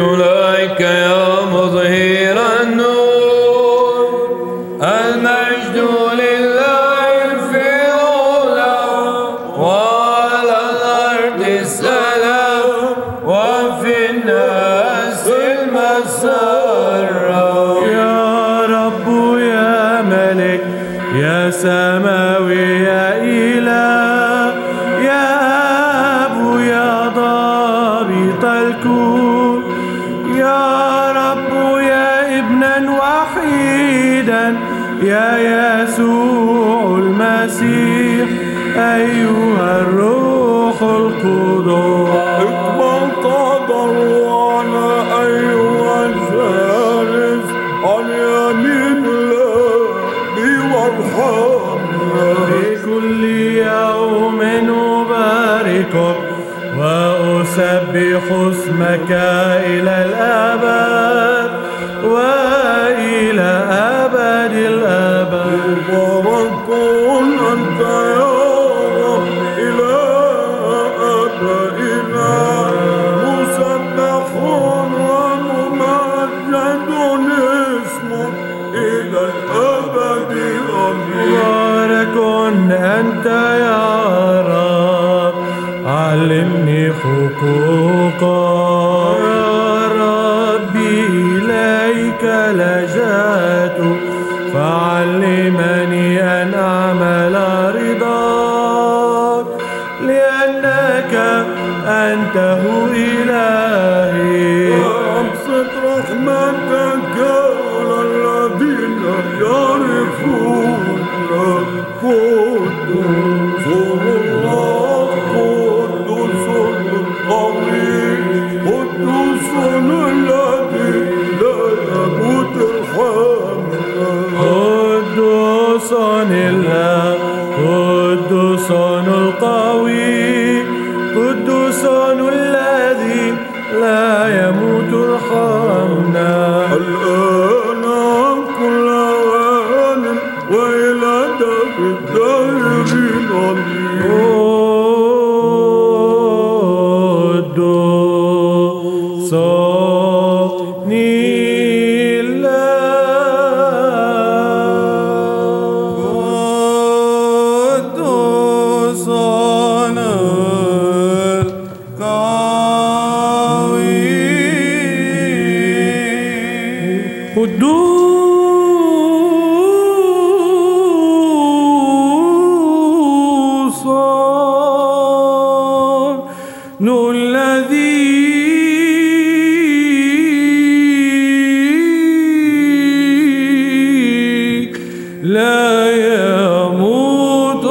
لك يا مظهر النور. المجد لله في العلا وعلى الأرض السلام وفي الناس المسرة. يا رب يا ملك يا سماوي يا إله يا أب يا ضابط الكون. يا يسوع المسيح أيها الروح القدس اقبل تضرعنا أيها الجالس عن يمين الله وارحمنا بكل يوم أباركك وأسبح اسمك إلى الأبد. أنت يا رب علمني حقوقك. يا ربي إليك لجأت. فعلمني أن أعمل رضاك لأنك أنت هو إلهي. أبسط رحمتك على الذين يعرفون. الذي لا يموت الحمد. قدوس Derdim anne الذي لا يموت